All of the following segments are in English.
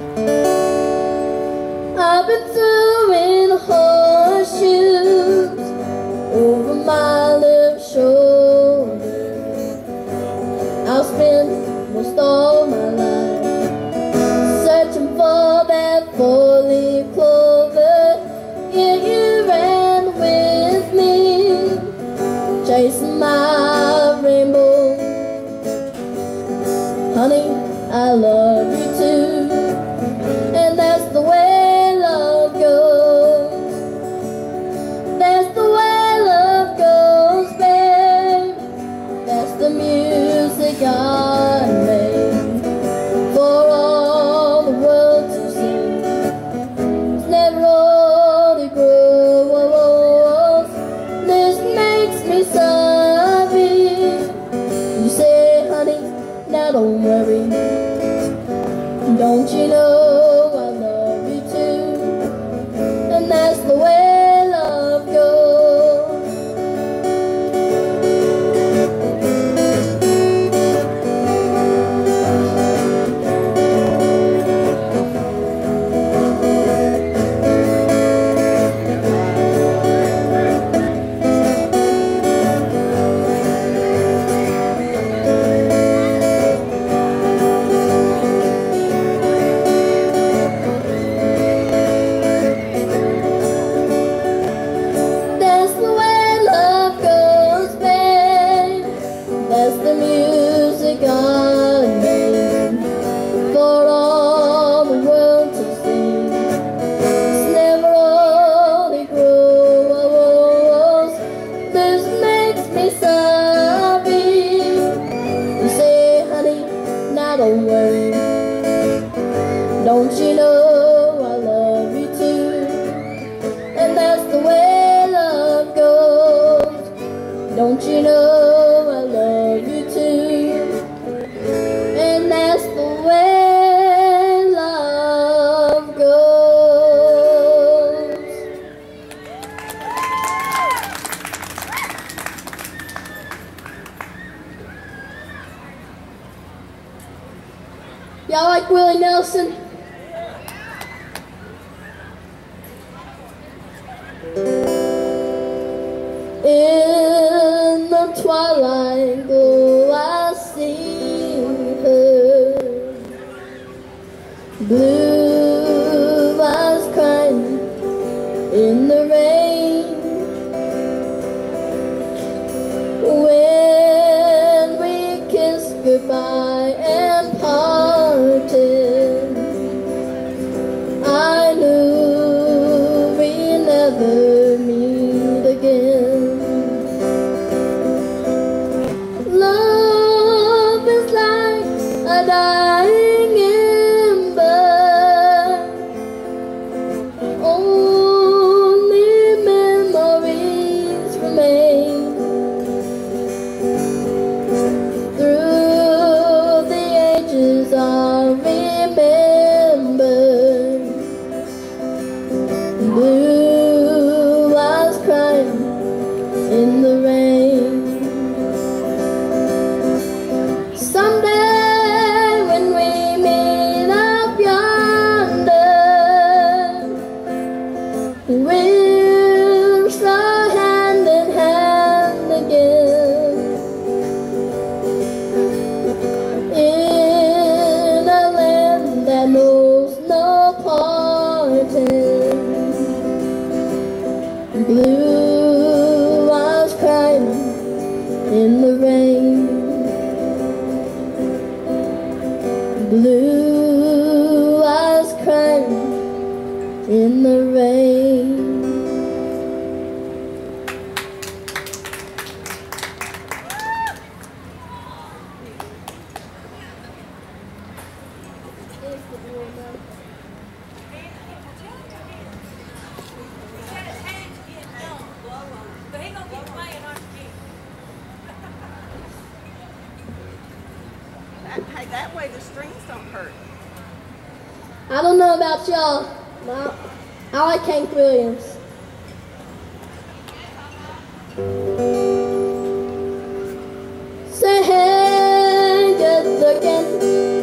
I've been throwing horseshoes over my left shoulder. I'll spend most all my life searching for that four-leaf clover. Yeah, you ran with me, chasing my rainbow. Honey, I love you too, for all the world to sing. It's never only. This makes me. You say, honey, now don't worry. Don't worry. Don't you know I love you too? And that's the way love goes. Don't you know Y'all like Willie Nelson? In the twilight glow I see her Blue eyes crying in the rain That, way the strings don't hurt. I don't know about y'all, but I like Hank Williams. Say hey, get again.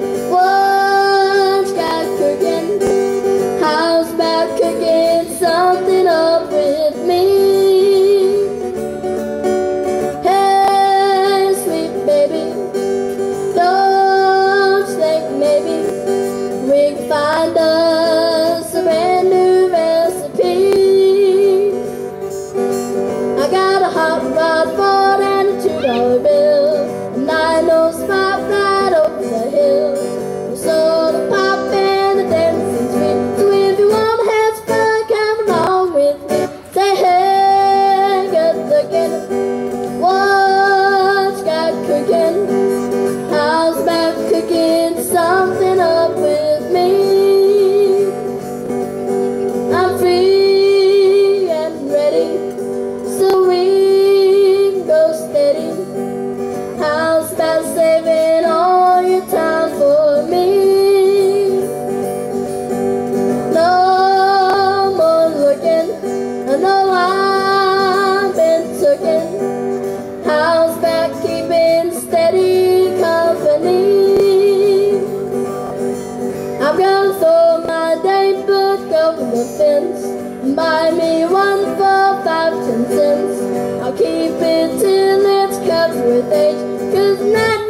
close my fence. Buy me one for five, ten cents. I'll keep it till it's covered with age. Cause not